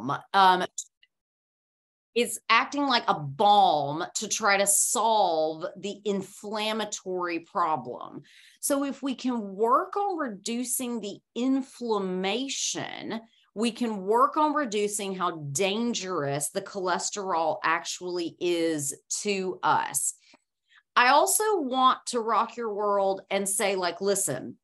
balm. Um, it's acting like a balm to try to solve the inflammatory problem. So, if we can work on reducing the inflammation, we can work on reducing how dangerous the cholesterol actually is to us. I also want to rock your world and say, like, listen,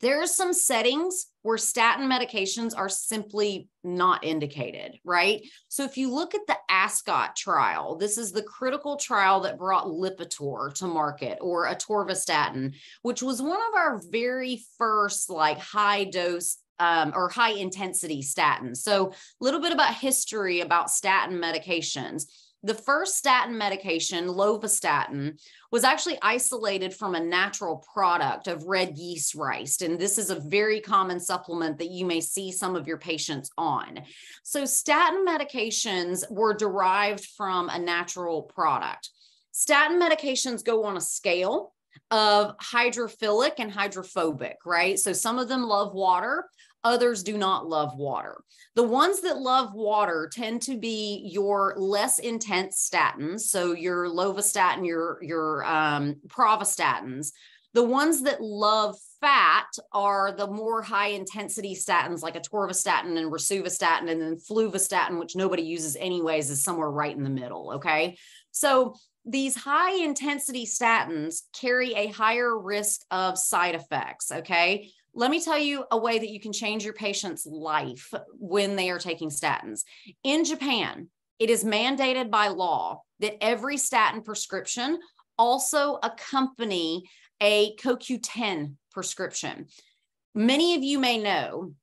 there's some settings where statin medications are simply not indicated, right? So if you look at the ASCOT trial, this is the critical trial that brought Lipitor to market or atorvastatin, which was one of our very first like high dose um, or high intensity statins. So a little bit about history about statin medications the first statin medication, lovastatin, was actually isolated from a natural product of red yeast rice. And this is a very common supplement that you may see some of your patients on. So, statin medications were derived from a natural product. Statin medications go on a scale of hydrophilic and hydrophobic, right? So some of them love water, others do not love water. The ones that love water tend to be your less intense statins, so your lovastatin, your your um, pravastatins. The ones that love fat are the more high intensity statins like atorvastatin and rosuvastatin and then fluvastatin, which nobody uses anyways, is somewhere right in the middle. Okay. So these high intensity statins carry a higher risk of side effects. Okay. Let me tell you a way that you can change your patient's life when they are taking statins. In Japan, it is mandated by law that every statin prescription also accompany a CoQ10 prescription. Many of you may know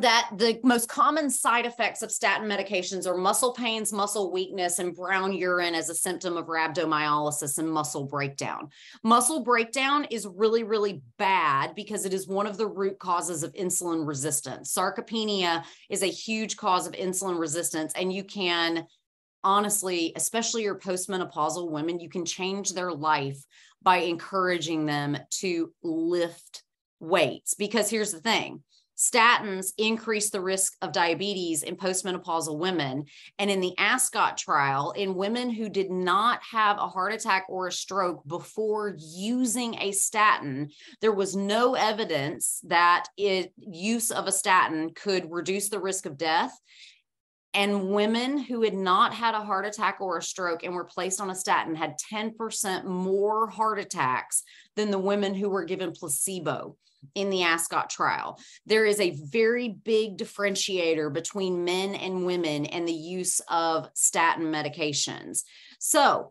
that the most common side effects of statin medications are muscle pains, muscle weakness, and brown urine as a symptom of rhabdomyolysis and muscle breakdown. Muscle breakdown is really, really bad because it is one of the root causes of insulin resistance. Sarcopenia is a huge cause of insulin resistance, and you can honestly, especially your postmenopausal women, you can change their life by encouraging them to lift weights. Because here's the thing statins increase the risk of diabetes in postmenopausal women. And in the ASCOT trial, in women who did not have a heart attack or a stroke before using a statin, there was no evidence that it, use of a statin could reduce the risk of death. And women who had not had a heart attack or a stroke and were placed on a statin had 10% more heart attacks than the women who were given placebo in the Ascot trial. There is a very big differentiator between men and women and the use of statin medications. So,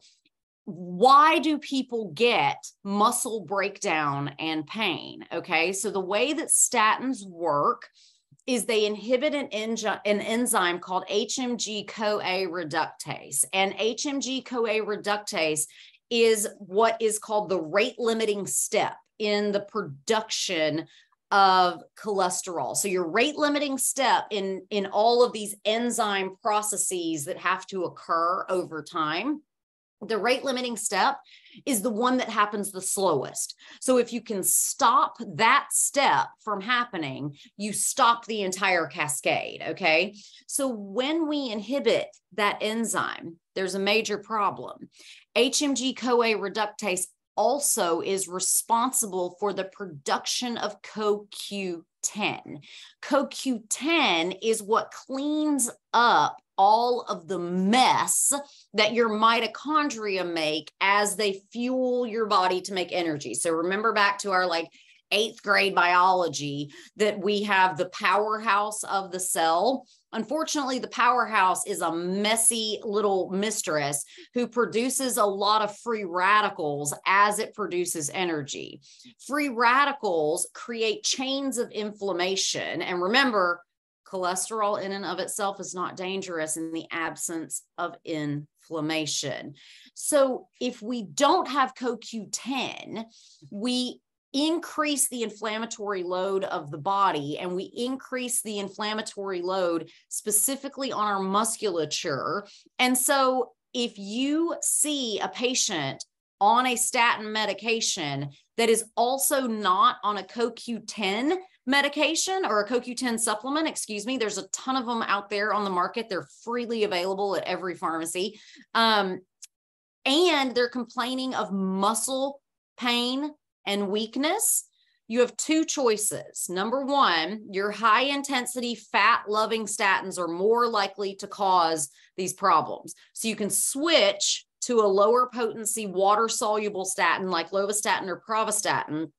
why do people get muscle breakdown and pain? Okay, so the way that statins work is they inhibit an, enzy- an enzyme called HMG CoA reductase. And HMG CoA reductase is what is called the rate limiting step in the production of cholesterol. So your rate limiting step in in all of these enzyme processes that have to occur over time, the rate limiting step is the one that happens the slowest. So if you can stop that step from happening, you stop the entire cascade, okay? So when we inhibit that enzyme, there's a major problem. HMG CoA reductase also is responsible for the production of CoQ10. CoQ10 is what cleans up all of the mess that your mitochondria make as they fuel your body to make energy. So remember back to our like eighth grade biology that we have the powerhouse of the cell. Unfortunately, the powerhouse is a messy little mistress who produces a lot of free radicals as it produces energy. Free radicals create chains of inflammation. And remember, cholesterol in and of itself is not dangerous in the absence of inflammation. So if we don't have CoQ10, we increase the inflammatory load of the body and we increase the inflammatory load specifically on our musculature. And so if you see a patient on a statin medication that is also not on a CoQ10 medication or a CoQ10 supplement, excuse me. There's a ton of them out there on the market. They're freely available at every pharmacy. Um, and they're complaining of muscle pain and weakness. You have two choices. Number one, your high intensity fat loving statins are more likely to cause these problems. So you can switch to a lower potency water soluble statin like lovastatin or pravastatin,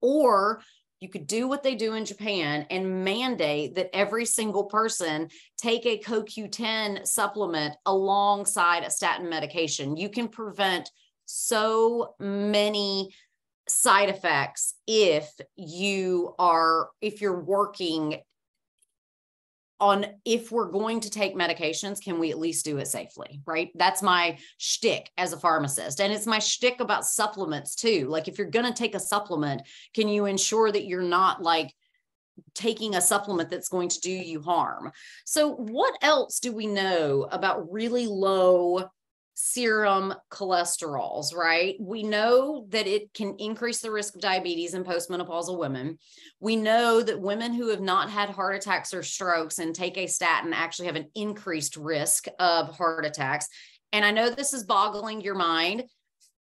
or you could do what they do in Japan and mandate that every single person take a CoQ10 supplement alongside a statin medication. You can prevent so many side effects if you are if you're working on if we're going to take medications, can we at least do it safely? Right. That's my shtick as a pharmacist. And it's my shtick about supplements too. Like if you're going to take a supplement, can you ensure that you're not like taking a supplement that's going to do you harm? So, what else do we know about really low serum cholesterols, right? We know that it can increase the risk of diabetes in postmenopausal women. We know that women who have not had heart attacks or strokes and take a statin actually have an increased risk of heart attacks. And I know this is boggling your mind,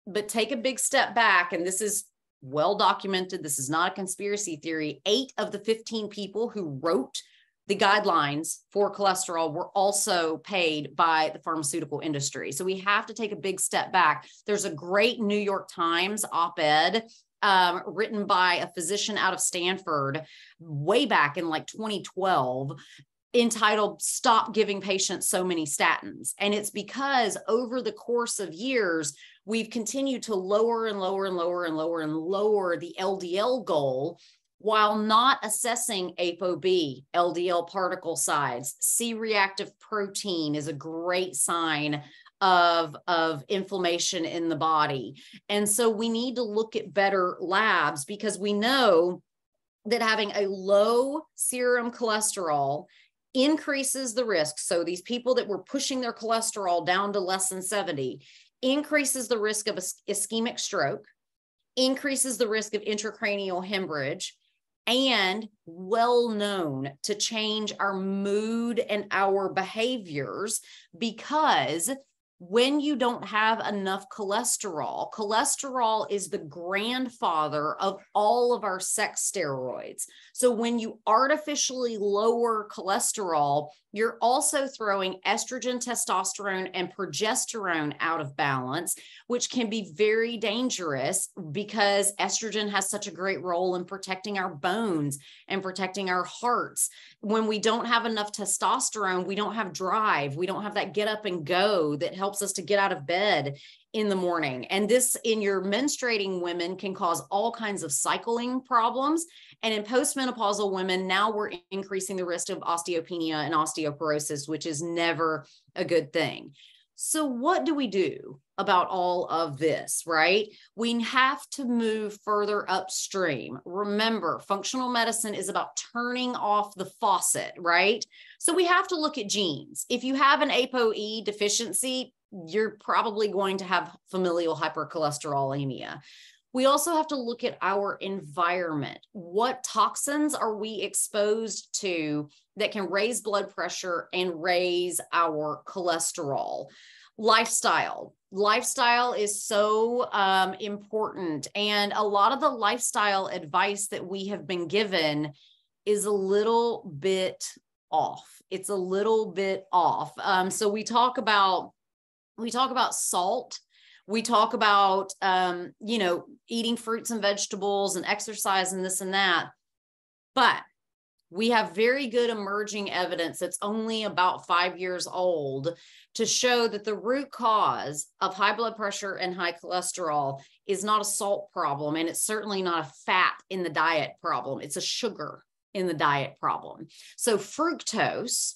but take a big step back. And this is well documented. This is not a conspiracy theory. Eight of the 15 people who wrote the guidelines for cholesterol were also paid by the pharmaceutical industry. So we have to take a big step back. There's a great New York Times op ed um, written by a physician out of Stanford way back in like 2012 entitled Stop Giving Patients So Many Statins. And it's because over the course of years, we've continued to lower and lower and lower and lower and lower the LDL goal while not assessing ApoB, LDL particle size. C reactive protein is a great sign of, of inflammation in the body. And so we need to look at better labs because we know that having a low serum cholesterol increases the risk. So these people that were pushing their cholesterol down to less than 70 increases the risk of ischemic stroke, increases the risk of intracranial hemorrhage, and well known to change our mood and our behaviors because when you don't have enough cholesterol, cholesterol is the grandfather of all of our sex steroids. So when you artificially lower cholesterol, you're also throwing estrogen, testosterone, and progesterone out of balance, which can be very dangerous because estrogen has such a great role in protecting our bones and protecting our hearts. When we don't have enough testosterone, we don't have drive, we don't have that get up and go that helps us to get out of bed in the morning. And this in your menstruating women can cause all kinds of cycling problems. And in postmenopausal women, now we're increasing the risk of osteopenia and osteoporosis, which is never a good thing. So, what do we do about all of this, right? We have to move further upstream. Remember, functional medicine is about turning off the faucet, right? So, we have to look at genes. If you have an ApoE deficiency, you're probably going to have familial hypercholesterolemia. We also have to look at our environment. What toxins are we exposed to that can raise blood pressure and raise our cholesterol? Lifestyle. Lifestyle is so um, important. And a lot of the lifestyle advice that we have been given is a little bit off. It's a little bit off. Um, so we talk about we talk about salt. We talk about um, you know eating fruits and vegetables and exercise and this and that. But we have very good emerging evidence that's only about five years old to show that the root cause of high blood pressure and high cholesterol is not a salt problem and it's certainly not a fat in the diet problem. It's a sugar in the diet problem. So fructose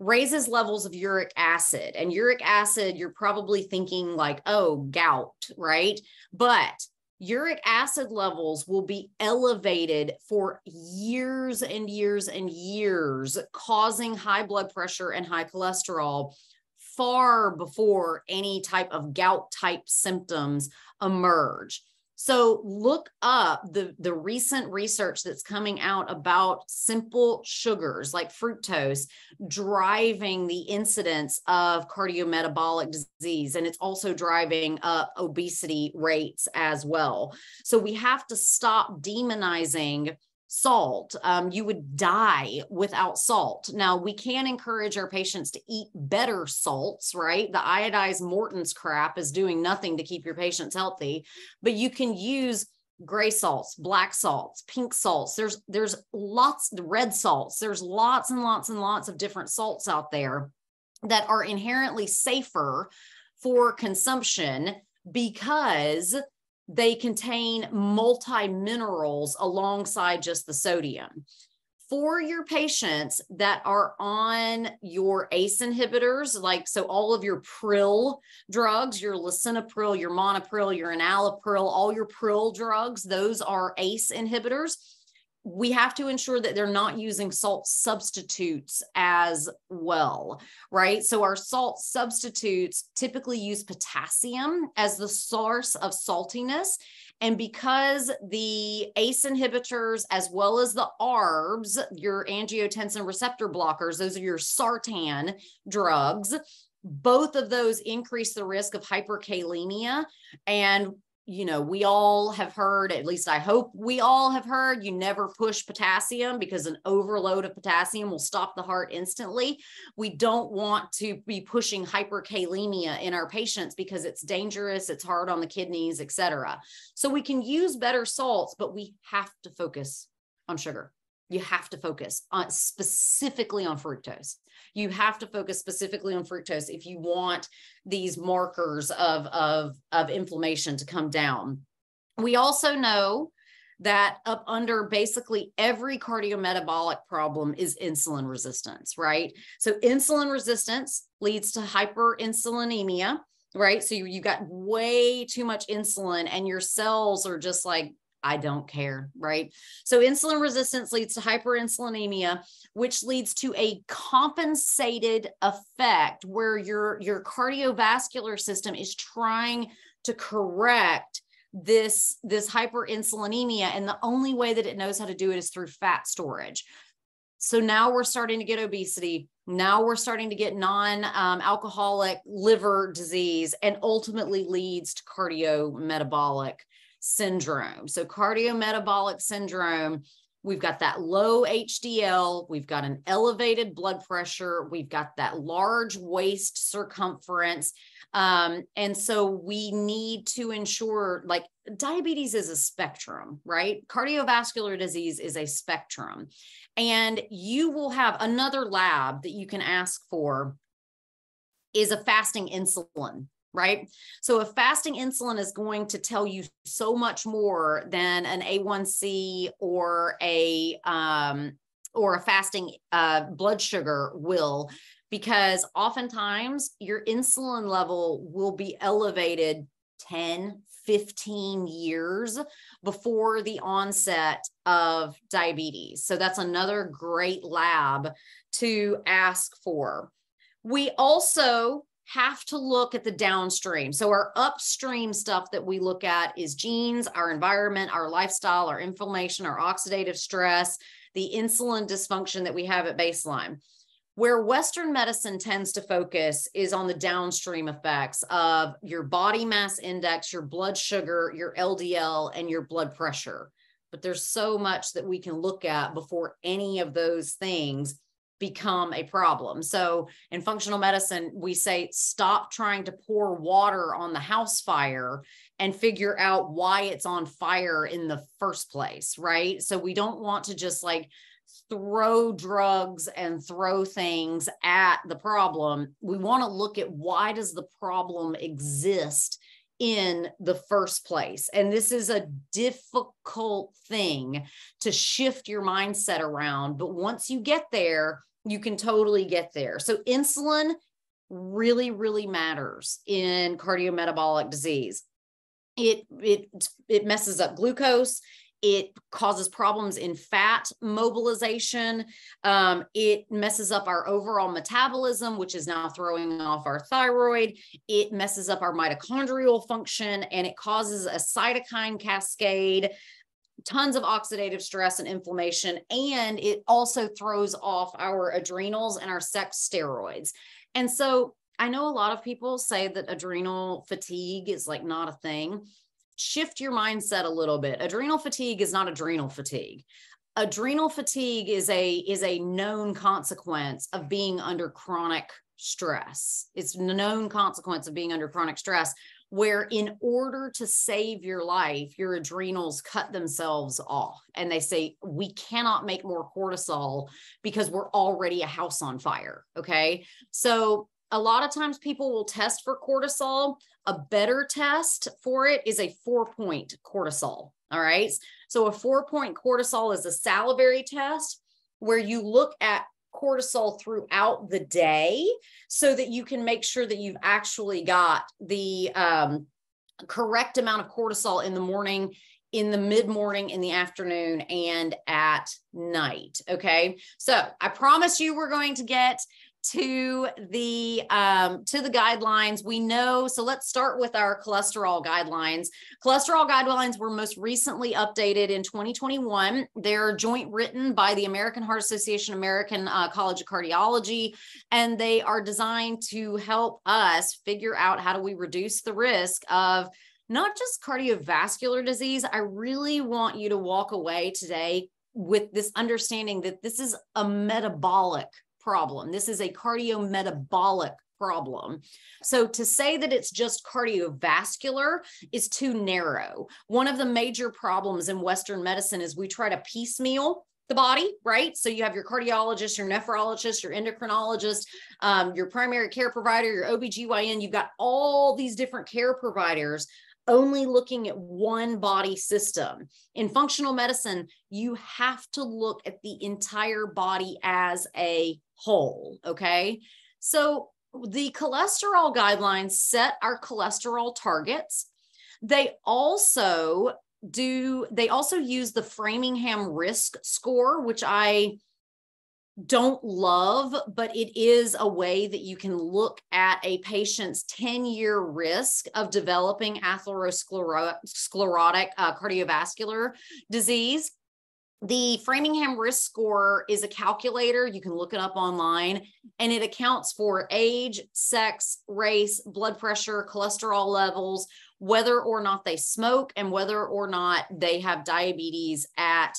raises levels of uric acid. And uric acid, you're probably thinking like, oh, gout, right? But uric acid levels will be elevated for years and years and years, causing high blood pressure and high cholesterol far before any type of gout type symptoms emerge. So look up the, the recent research that's coming out about simple sugars like fructose driving the incidence of cardiometabolic disease. And it's also driving up obesity rates as well. So we have to stop demonizing salt. Um, you would die without salt. Now, we can encourage our patients to eat better salts, right? The iodized Morton's crap is doing nothing to keep your patients healthy, but you can use gray salts black salts pink salts there's there's lots red salts there's lots and lots and lots of different salts out there that are inherently safer for consumption because they contain multi minerals alongside just the sodium. For your patients that are on your ACE inhibitors, like so all of your pril drugs, your lisinopril, your monopril, your enalapril, all your pril drugs, those are ACE inhibitors we have to ensure that they're not using salt substitutes as well, right? So, our salt substitutes typically use potassium as the source of saltiness. And because the ACE inhibitors, as well as the ARBs, your angiotensin receptor blockers, those are your sartan drugs, both of those increase the risk of hyperkalemia. And you know, we all have heard, at least I hope we all have heard, you never push potassium because an overload of potassium will stop the heart instantly. We don't want to be pushing hyperkalemia in our patients because it's dangerous, it's hard on the kidneys, etc. So we can use better salts, but we have to focus on sugar. You have to focus on specifically on fructose you have to focus specifically on fructose if you want these markers of, of, of inflammation to come down. We also know that up under basically every cardiometabolic problem is insulin resistance, right? So insulin resistance leads to hyperinsulinemia, right? So you, you got way too much insulin and your cells are just like I don't care, right? So insulin resistance leads to hyperinsulinemia, which leads to a compensated effect where your your cardiovascular system is trying to correct this this hyperinsulinemia and the only way that it knows how to do it is through fat storage. So now we're starting to get obesity. Now we're starting to get non um, alcoholic liver disease and ultimately leads to cardiometabolic syndrome. So, cardiometabolic syndrome, we've got that low HDL, we've got an elevated blood pressure, we've got that large waist circumference. Um, and so we need to ensure like diabetes is a spectrum, right? Cardiovascular disease is a spectrum. And you will have another lab that you can ask for is a fasting insulin right? So, a fasting insulin is going to tell you so much more than an A1C or a um, or a fasting uh, blood sugar will, because oftentimes your insulin level will be elevated 10, 15 years before the onset of diabetes. So that's another great lab to ask for. We also have to look at the downstream. So, our upstream stuff that we look at is genes, our environment, our lifestyle, our inflammation, our oxidative stress, the insulin dysfunction that we have at baseline. Where Western medicine tends to focus is on the downstream effects of your body mass index, your blood sugar, your LDL, and your blood pressure. But there's so much that we can look at before any of those things become a problem. So in functional medicine, we say stop trying to pour water on the house fire and figure out why it's on fire in the first place, right? So we don't want to just like throw drugs and throw things at the problem. We want to look at why does the problem exist in the first place. And this is a difficult thing to shift your mindset around. But once you get there, you can totally get there. So insulin really, really matters in cardiometabolic disease. It it it messes up glucose. it causes problems in fat mobilization. Um, it messes up our overall metabolism, which is now throwing off our thyroid. It messes up our mitochondrial function and it causes a cytokine cascade tons of oxidative stress and inflammation and it also throws off our adrenals and our sex steroids and so i know a lot of people say that adrenal fatigue is like not a thing shift your mindset a little bit. Adrenal fatigue is not adrenal fatigue. Adrenal fatigue is a is a known consequence of being under chronic stress. It's a known consequence of being under chronic stress where in order to save your life your adrenals cut themselves off and they say we cannot make more cortisol because we're already a house on fire okay so a lot of times people will test for cortisol. A better test for it is a four point cortisol. All right. So a four point cortisol is a salivary test where you look at cortisol throughout the day so that you can make sure that you've actually got the um, correct amount of cortisol in the morning in the mid morning, in the afternoon, and at night. Okay. So I promise you we're going to get to the um, to the guidelines. We know so let's start with our cholesterol guidelines. Cholesterol guidelines were most recently updated in 2021 they're joint written by the american heart association american uh, college of cardiology and they are designed to help us figure out how do we reduce the risk of not just cardiovascular disease. I really want you to walk away today with this understanding that this is a metabolic problem. This is a cardiometabolic problem. So to say that it's just cardiovascular is too narrow. One of the major problems in Western medicine is we try to piecemeal the body, right? So you have your cardiologist, your nephrologist, your endocrinologist, um, your primary care provider, your OBGYN. You've got all these different care providers only looking at one body system. In functional medicine, you have to look at the entire body as a whole. Okay. So the cholesterol guidelines set our cholesterol targets. They also do, they also use the Framingham risk score, which I don't love, but it is a way that you can look at a patient's 10 year risk of developing atherosclerotic uh, cardiovascular disease. The Framingham risk score is a calculator. You can look it up online and it accounts for age, sex, race, blood pressure, cholesterol levels, whether or not they smoke, and whether or not they have diabetes at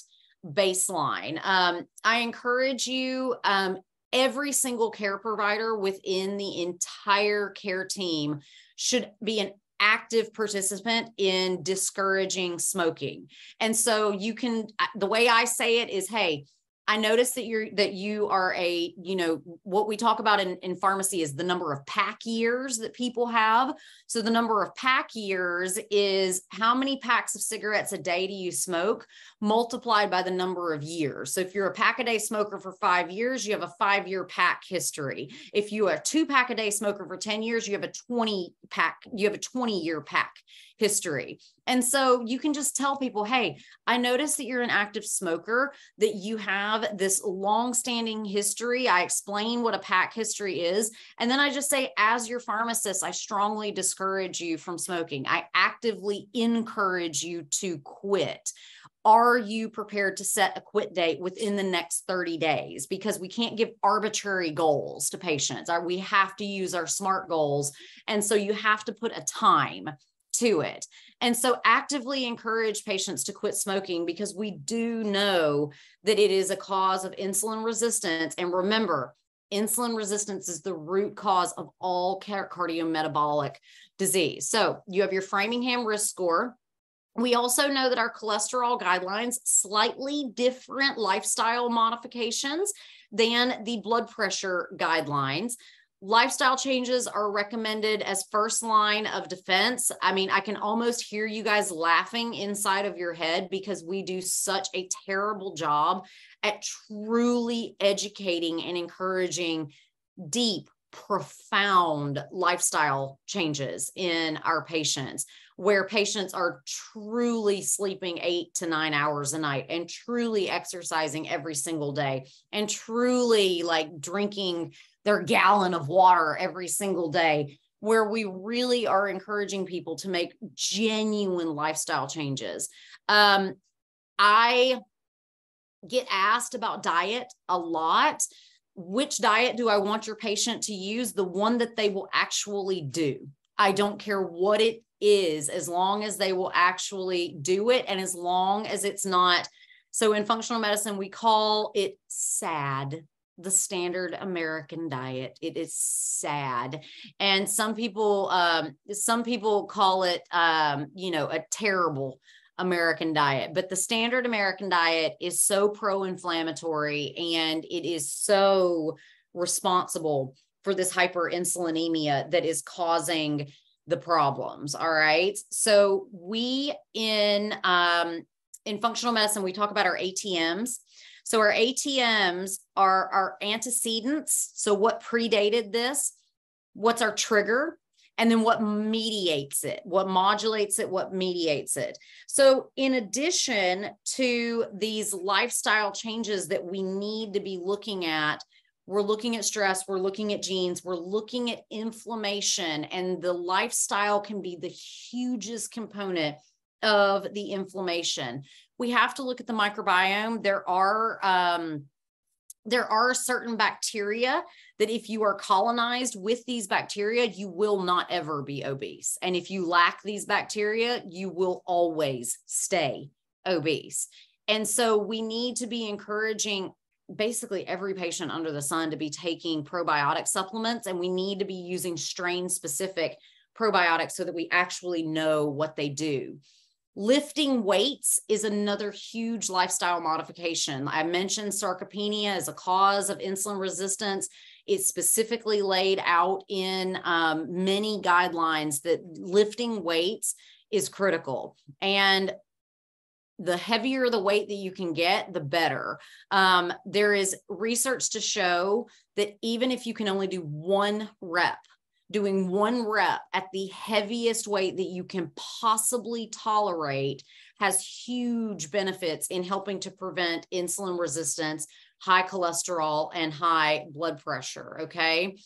baseline. Um, I encourage you, um, every single care provider within the entire care team should be an active participant in discouraging smoking. And so you can, the way I say it is, hey, I noticed that you're that you are a, you know, what we talk about in, in pharmacy is the number of pack years that people have. So the number of pack years is how many packs of cigarettes a day do you smoke multiplied by the number of years. So if you're a pack a day smoker for five years, you have a five year pack history. If you are a two pack a day smoker for 10 years, you have a 20 pack, you have a 20 year pack history. And so you can just tell people, hey, I noticed that you're an active smoker, that you have this long-standing history. I explain what a pack history is. And then I just say, as your pharmacist, I strongly discourage you from smoking. I actively encourage you to quit are you prepared to set a quit date within the next 30 days because we can't give arbitrary goals to patients we have to use our smart goals and so you have to put a time to it. And so actively encourage patients to quit smoking because we do know that it is a cause of insulin resistance. And remember, insulin resistance is the root cause of all cardiometabolic disease. So you have your Framingham risk score. We also know that our cholesterol guidelines slightly different lifestyle modifications than the blood pressure guidelines lifestyle changes are recommended as first line of defense. I mean, I can almost hear you guys laughing inside of your head because we do such a terrible job at truly educating and encouraging deep, profound lifestyle changes in our patients where patients are truly sleeping eight to nine hours a night and truly exercising every single day and truly like drinking their gallon of water every single day where we really are encouraging people to make genuine lifestyle changes. Um, I get asked about diet a lot. Which diet do I want your patient to use? The one that they will actually do. I don't care what it is, as long as they will actually do it and as long as it's not. So in functional medicine, we call it SAD the standard American diet. It is sad. And some people, um, some people call it, um, you know, a terrible American diet, but the standard American diet is so pro inflammatory and it is so responsible for this hyperinsulinemia that is causing the problems. All right. So we in, um, in functional medicine, we talk about our ATMs so our ATMs are our antecedents. So what predated this? What's our trigger? And then what mediates it, what modulates it, what mediates it. So, in addition to these lifestyle changes that we need to be looking at, we're looking at stress, we're looking at genes, we're looking at inflammation, and the lifestyle can be the hugest component of the inflammation we have to look at the microbiome. There are um, there are certain bacteria that if you are colonized with these bacteria, you will not ever be obese. And if you lack these bacteria, you will always stay obese. And so we need to be encouraging basically every patient under the sun to be taking probiotic supplements, and we need to be using strain specific probiotics so that we actually know what they do. Lifting weights is another huge lifestyle modification. I mentioned sarcopenia as a cause of insulin resistance. It's specifically laid out in um, many guidelines that lifting weights is critical. And the heavier the weight that you can get, the better. Um, there is research to show that even if you can only do one rep doing one rep at the heaviest weight that you can possibly tolerate has huge benefits in helping to prevent insulin resistance, high cholesterol, and high blood pressure. Okay.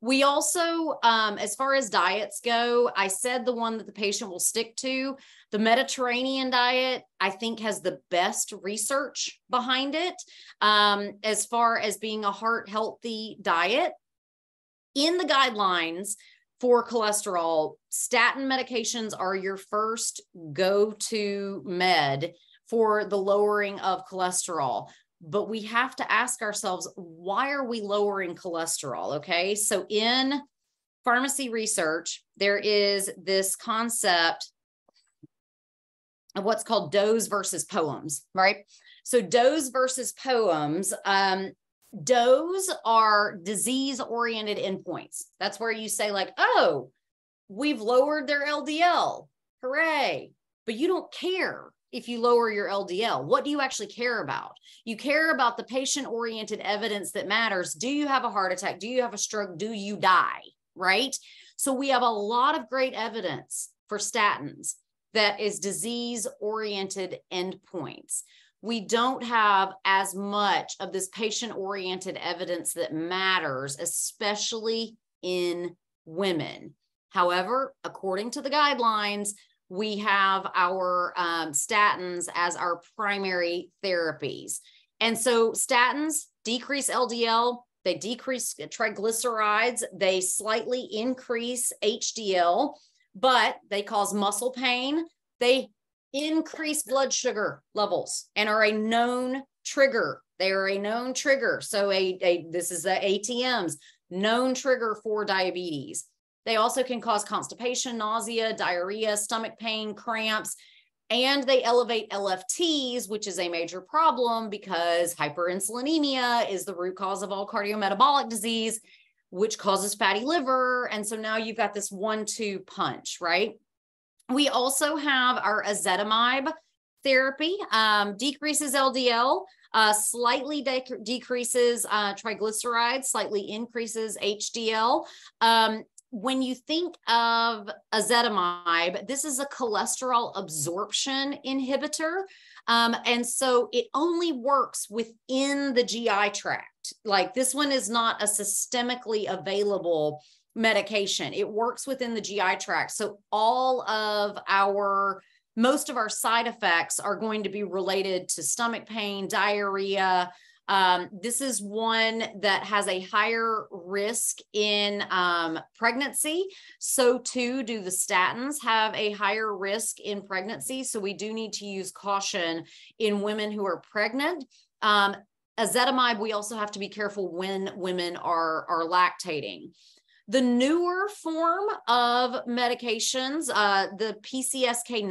We also, um, as far as diets go, I said the one that the patient will stick to. The Mediterranean diet, I think, has the best research behind it um, as far as being a heart healthy diet in the guidelines for cholesterol, statin medications are your first go to med for the lowering of cholesterol. But we have to ask ourselves, why are we lowering cholesterol? Okay. So in pharmacy research, there is this concept of what's called DOEs versus POEMS, right? So DOEs versus POEMS um, DOEs are disease oriented endpoints. That's where you say, like, oh, we've lowered their LDL. Hooray. But you don't care if you lower your LDL. What do you actually care about? You care about the patient oriented evidence that matters. Do you have a heart attack? Do you have a stroke? Do you die? Right. So we have a lot of great evidence for statins that is disease oriented endpoints we don't have as much of this patient oriented evidence that matters, especially in women. However, according to the guidelines, we have our um, statins as our primary therapies. And so statins decrease LDL, they decrease triglycerides, they slightly increase HDL, but they cause muscle pain. They increase blood sugar levels and are a known trigger. They are a known trigger. So a, a this is the ATMs, known trigger for diabetes. They also can cause constipation, nausea, diarrhea, stomach pain, cramps, and they elevate LFTs, which is a major problem because hyperinsulinemia is the root cause of all cardiometabolic disease, which causes fatty liver. And so now you've got this one two punch, right? We also have our ezetimibe therapy, um, decreases LDL, uh, slightly de- decreases uh, triglycerides, slightly increases HDL. Um, when you think of ezetimibe, this is a cholesterol absorption inhibitor. Um, and so it only works within the GI tract. Like this one is not a systemically available medication, it works within the GI tract. So all of our most of our side effects are going to be related to stomach pain, diarrhea, um, this is one that has a higher risk in um, pregnancy. So, too, do the statins have a higher risk in pregnancy. So, we do need to use caution in women who are pregnant. Um, we also have to be careful when women are, are lactating. The newer form of medications, uh, the PCSK9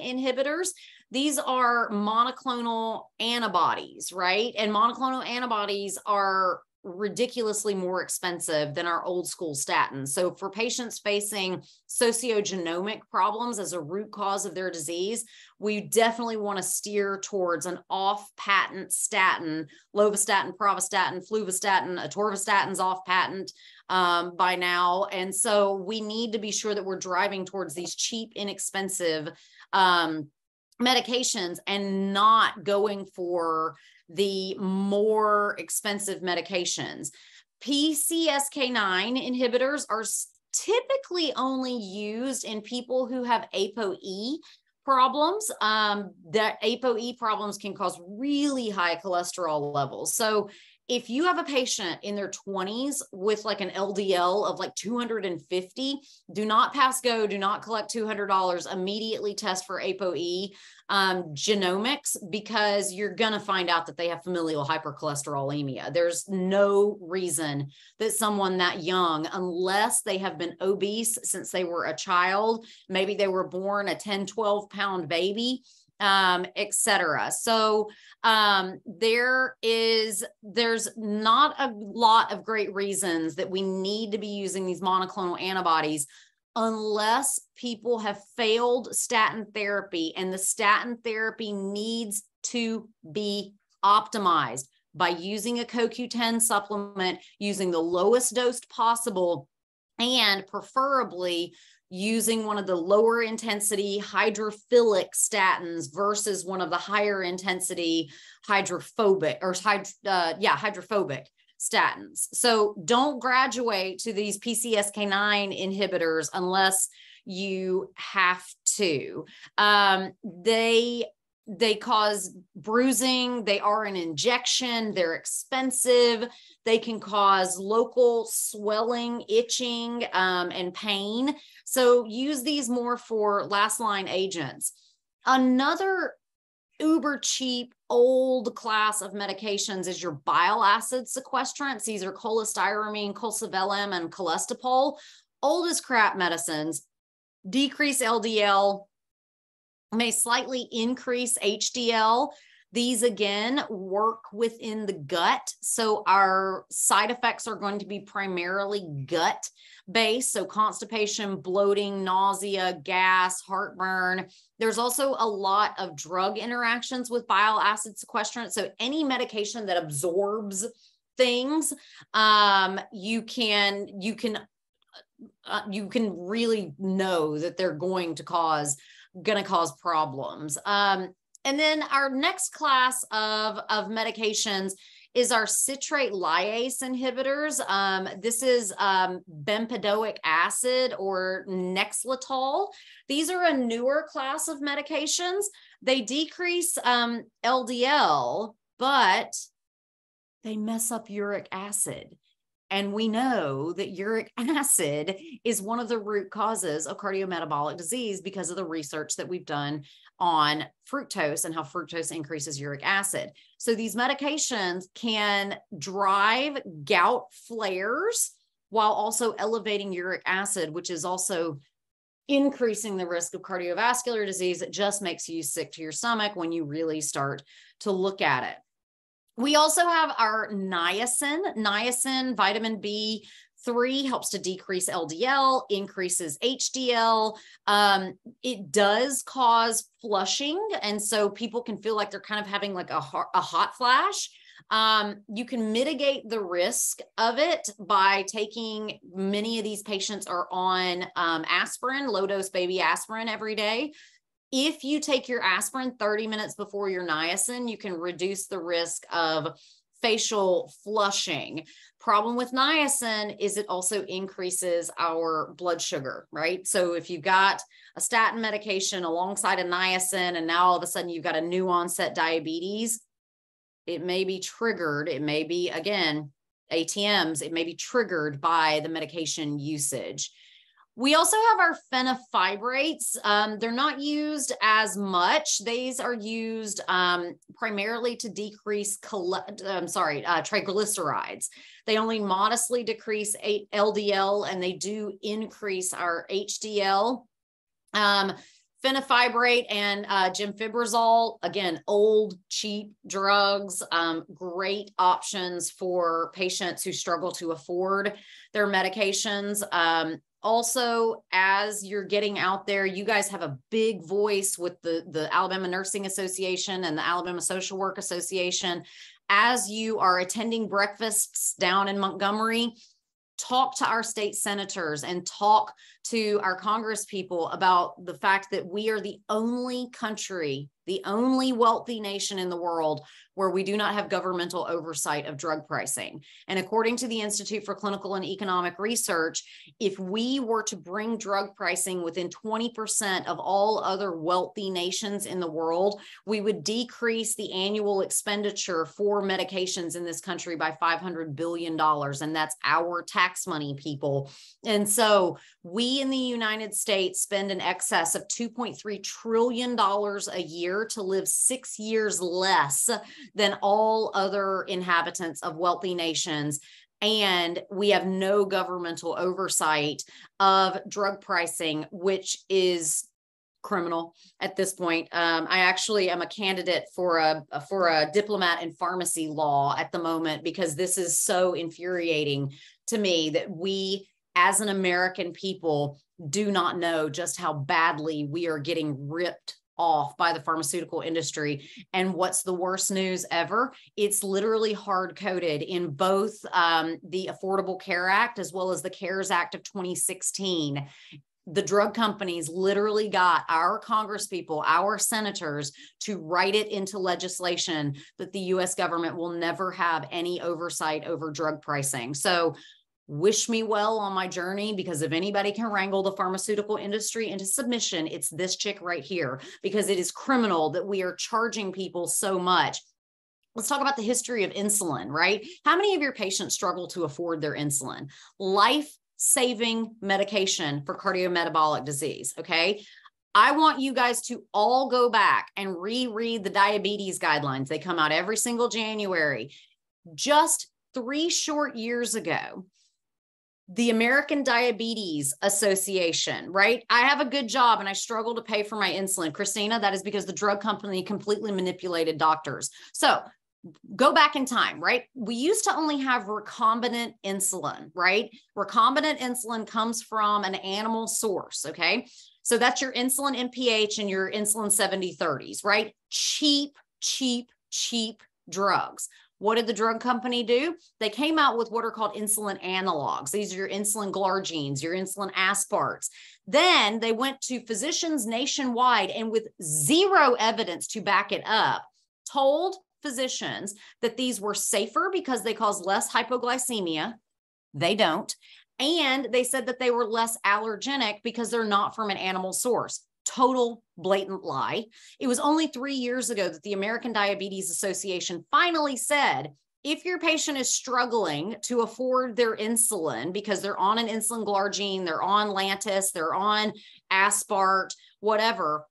inhibitors, these are monoclonal antibodies, right? And monoclonal antibodies are ridiculously more expensive than our old school statins. So, for patients facing socioeconomic problems as a root cause of their disease, we definitely want to steer towards an off patent statin, lovastatin, pravastatin, fluvastatin, atorvastatin's off patent um, by now. And so, we need to be sure that we're driving towards these cheap, inexpensive. Um, medications and not going for the more expensive medications. PCSK9 inhibitors are typically only used in people who have ApoE problems. Um, that ApoE problems can cause really high cholesterol levels. So if you have a patient in their 20s with like an LDL of like 250, do not pass go, do not collect $200, immediately test for ApoE um, genomics because you're going to find out that they have familial hypercholesterolemia. There's no reason that someone that young, unless they have been obese since they were a child, maybe they were born a 10, 12 pound baby, um, etc. So um, there is there's not a lot of great reasons that we need to be using these monoclonal antibodies unless people have failed statin therapy and the statin therapy needs to be optimized by using a CoQ10 supplement, using the lowest dose possible, and preferably using one of the lower intensity hydrophilic statins versus one of the higher intensity hydrophobic or uh, yeah hydrophobic statins. So don't graduate to these PCSK9 inhibitors unless you have to. Um, they they cause bruising they are an injection they're expensive they can cause local swelling itching um, and pain so use these more for last line agents another uber cheap old class of medications is your bile acid sequestrants. These are cholestyramine, colesevelam, and colestipol. Old as crap medicines, decrease LDL, may slightly increase HDL. These again work within the gut. So our side effects are going to be primarily gut based. So constipation, bloating, nausea, gas, heartburn. There's also a lot of drug interactions with bile acid sequestrant. So any medication that absorbs things, um, you can, you can, uh, you can really know that they're going to cause going to cause problems. Um, and then our next class of, of medications is our citrate lyase inhibitors. Um, this is um, bempedoic acid or Nexletol. These are a newer class of medications. They decrease um, LDL, but they mess up uric acid. And we know that uric acid is one of the root causes of cardiometabolic disease because of the research that we've done on fructose and how fructose increases uric acid. So these medications can drive gout flares while also elevating uric acid, which is also increasing the risk of cardiovascular disease. It just makes you sick to your stomach when you really start to look at it. We also have our niacin. Niacin, vitamin B Three helps to decrease LDL, increases HDL. Um, it does cause flushing. And so people can feel like they're kind of having like a, a hot flash. Um, you can mitigate the risk of it by taking many of these patients are on um, aspirin, low dose baby aspirin every day. If you take your aspirin 30 minutes before your niacin, you can reduce the risk of facial flushing. Problem with niacin is it also increases our blood sugar, right? So if you've got a statin medication alongside a niacin and now all of a sudden you've got a new onset diabetes, it may be triggered. It may be, again, ATMs, it may be triggered by the medication usage. We also have our fenofibrates. Um, they're not used as much. These are used um, primarily to decrease, I'm sorry, uh, triglycerides. They only modestly decrease LDL and they do increase our HDL. Um, fenofibrate and uh, again old cheap drugs um, great options for patients who struggle to afford their medications um, also as you're getting out there you guys have a big voice with the the alabama nursing association and the alabama social work association. As you are attending breakfasts down in montgomery talk to our state senators and talk to our congress people about the fact that we are the only country the only wealthy nation in the world where we do not have governmental oversight of drug pricing. And according to the Institute for Clinical and Economic Research, if we were to bring drug pricing within 20% of all other wealthy nations in the world, we would decrease the annual expenditure for medications in this country by $500 billion. And that's our tax money, people. And so we in the United States spend an excess of $2.3 trillion a year to live six years less than all other inhabitants of wealthy nations and we have no governmental oversight of drug pricing, which is criminal at this point. Um, I actually am a candidate for a for a diplomat in pharmacy law at the moment because this is so infuriating to me that we as an American people do not know just how badly we are getting ripped off by the pharmaceutical industry. And what's the worst news ever? It's literally hard coded in both um, the Affordable Care Act as well as the CURES Act of 2016 the drug companies literally got our congresspeople, our senators to write it into legislation that the US government will never have any oversight over drug pricing. So wish me well on my journey because if anybody can wrangle the pharmaceutical industry into submission, it's this chick right here because it is criminal that we are charging people so much. Let's talk about the history of insulin, right? How many of your patients struggle to afford their insulin? Life saving medication for cardiometabolic disease, okay? I want you guys to all go back and reread the diabetes guidelines. They come out every single January. Just three short years ago, the American Diabetes Association, right? I have a good job and I struggle to pay for my insulin. Christina, that is because the drug company completely manipulated doctors. So go back in time, right? We used to only have recombinant insulin, right? Recombinant insulin comes from an animal source, okay? So that's your insulin NPH and your insulin 7030s, right? Cheap, cheap, cheap drugs. What did the drug company do? They came out with what are called insulin analogs. These are your insulin glargines, your insulin asparts. Then they went to physicians nationwide and with zero evidence to back it up, told physicians that these were safer because they cause less hypoglycemia. They don't. And they said that they were less allergenic because they're not from an animal source total blatant lie. It was only three years ago that the American Diabetes Association finally said if your patient is struggling to afford their insulin because they're on an insulin glargine, they're on Lantus, they're on Aspart, whatever,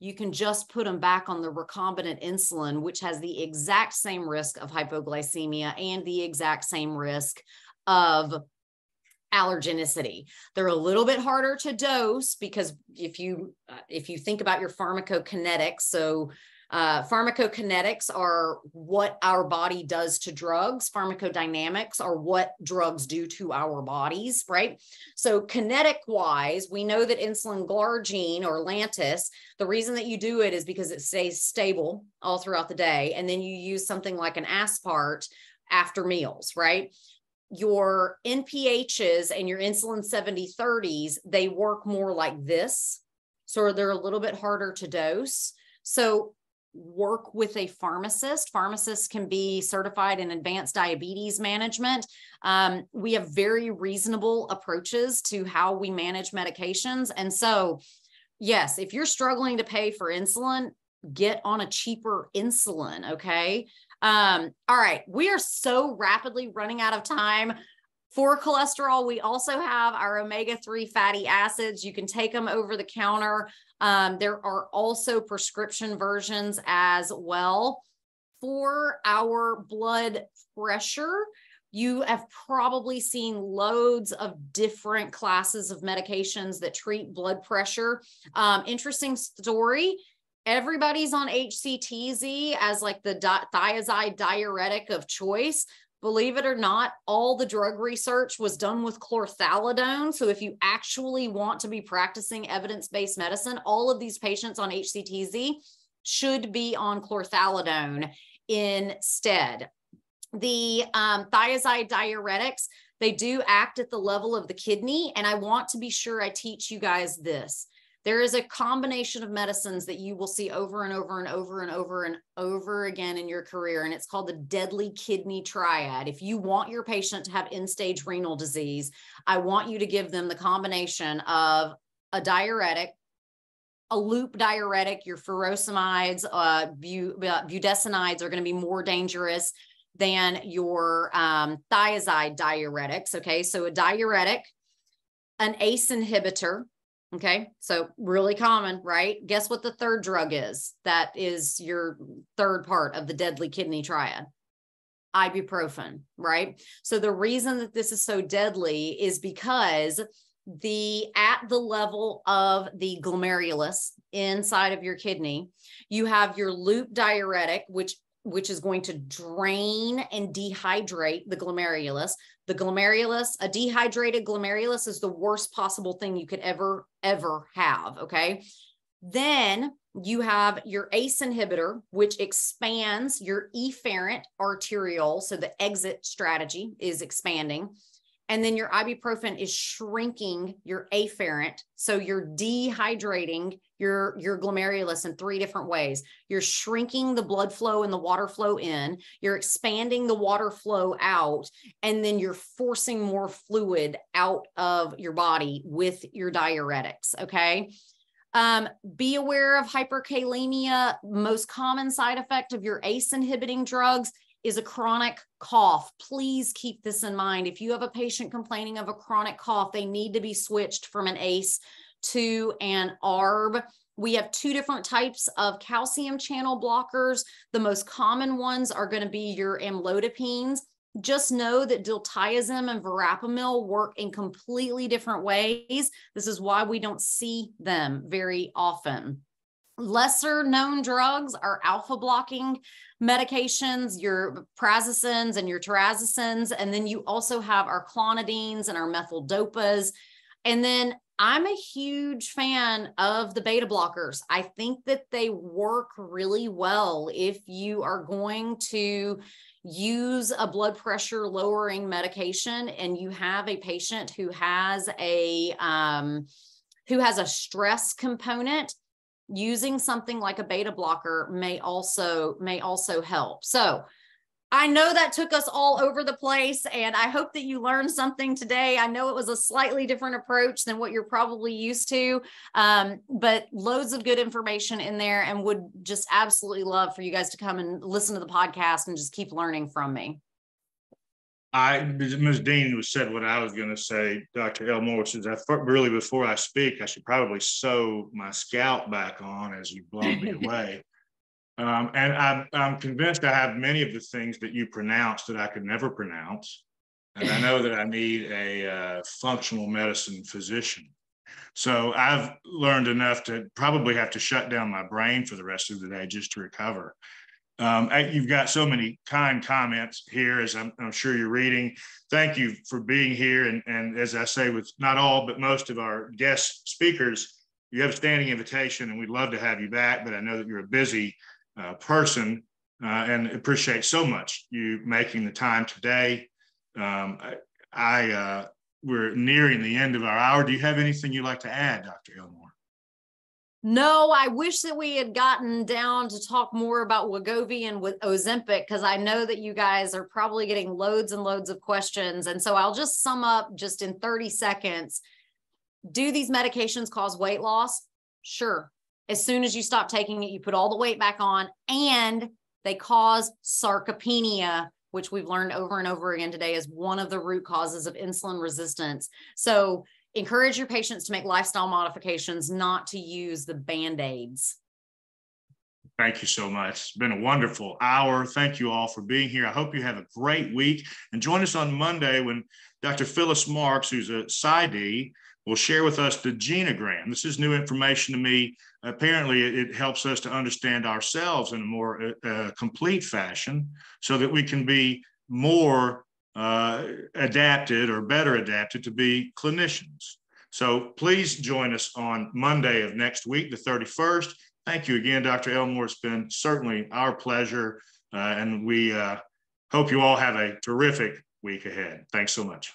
you can just put them back on the recombinant insulin, which has the exact same risk of hypoglycemia and the exact same risk of allergenicity. They're a little bit harder to dose because if you uh, if you think about your pharmacokinetics, so Uh, pharmacokinetics are what our body does to drugs. Pharmacodynamics are what drugs do to our bodies, right? So, kinetic wise, we know that insulin glargine or Lantus, the reason that you do it is because it stays stable all throughout the day. And then you use something like an aspart after meals, right? Your NPHs and your insulin 7030s, they work more like this. So they're a little bit harder to dose. So work with a pharmacist. Pharmacists can be certified in advanced diabetes management. Um, we have very reasonable approaches to how we manage medications. And so, yes, if you're struggling to pay for insulin, get on a cheaper insulin. Okay. Um, all right. We are so rapidly running out of time. For cholesterol, we also have our omega 3 fatty acids. You can take them over the counter. Um, there are also prescription versions as well. For our blood pressure, you have probably seen loads of different classes of medications that treat blood pressure. Um, interesting story everybody's on HCTZ as like the di- thiazide diuretic of choice. Believe it or not, all the drug research was done with chlorthalidone. So, if you actually want to be practicing evidence based medicine, all of these patients on HCTZ should be on chlorthalidone instead. The um, thiazide diuretics, they do act at the level of the kidney. And I want to be sure I teach you guys this there is a combination of medicines that you will see over and over and over and over and over again in your career. And it's called the deadly kidney triad. If you want your patient to have end stage renal disease, I want you to give them the combination of a diuretic, a loop diuretic, your furosemides, uh, bu- uh, budesonides are going to be more dangerous than your um, thiazide diuretics. Okay, so a diuretic, an ACE inhibitor, Okay. So really common, right? Guess what the third drug is? That is your third part of the deadly kidney triad. Ibuprofen, right? So the reason that this is so deadly is because the at the level of the glomerulus inside of your kidney, you have your loop diuretic, which which is going to drain and dehydrate the glomerulus. The glomerulus, a dehydrated glomerulus is the worst possible thing you could ever, ever have. Okay. Then you have your ACE inhibitor, which expands your efferent arteriole. So the exit strategy is expanding. And then your ibuprofen is shrinking your afferent. So you're dehydrating your, your glomerulus in three different ways. You're shrinking the blood flow and the water flow in, you're expanding the water flow out, and then you're forcing more fluid out of your body with your diuretics. Okay. Um, be aware of hyperkalemia. Most common side effect of your ACE inhibiting drugs is a chronic cough. Please keep this in mind. If you have a patient complaining of a chronic cough, they need to be switched from an ACE to an ARB. We have two different types of calcium channel blockers. The most common ones are going to be your amlodipines. Just know that diltiazem and verapamil work in completely different ways. This is why we don't see them very often. Lesser known drugs are alpha blocking medications, your prazosins and your terazosin. And then you also have our clonidines and our methyl dopas. And then I'm a huge fan of the beta blockers. I think that they work really well if you are going to use a blood pressure lowering medication and you have a patient who has a um, who has a stress component using something like a beta blocker may also may also help so I know that took us all over the place, and I hope that you learned something today. I know it was a slightly different approach than what you're probably used to, um, but loads of good information in there, and would just absolutely love for you guys to come and listen to the podcast and just keep learning from me. I, Ms. Dean was said what I was going to say, Dr. Elmore says, I thought really before I speak, I should probably sew my scalp back on as you blow me away. Um, and I'm, I'm convinced I have many of the things that you pronounce that I could never pronounce. And I know that I need a uh, functional medicine physician So I've learned enough to probably have to shut down my brain for the rest of the day just to recover. Um, you've got so many kind comments here, as I'm, I'm, sure you're reading. Thank you for being here. And, and as I say, with not all, but most of our guest speakers, you have a standing invitation and we'd love to have you back. But I know that you're a busy uh, person uh, and appreciate so much you making the time today. Um, I, I uh, we're nearing the end of our hour. Do you have anything you'd like to add, Dr. Elmore? No, I wish that we had gotten down to talk more about Wegovy and with Ozempic because I know that you guys are probably getting loads and loads of questions. And so I'll just sum up just in 30 seconds. Do these medications cause weight loss? Sure. As soon as you stop taking it, you put all the weight back on and they cause sarcopenia, which we've learned over and over again today is one of the root causes of insulin resistance. So encourage your patients to make lifestyle modifications, not to use the band aids. Thank you so much. It's been a wonderful hour. Thank you all for being here. I hope you have a great week and join us on Monday when Dr. Phyllis Marks, who's a PsyD, will share with us the genogram. This is new information to me. Apparently, it, helps us to understand ourselves in a more uh, uh, complete fashion so that we can be more uh, adapted or better adapted to be clinicians. So please join us on Monday of next week, the 31st. Thank you again, Dr. Elmore. It's been certainly our pleasure. Uh, and we uh, hope you all have a terrific week ahead. Thanks so much.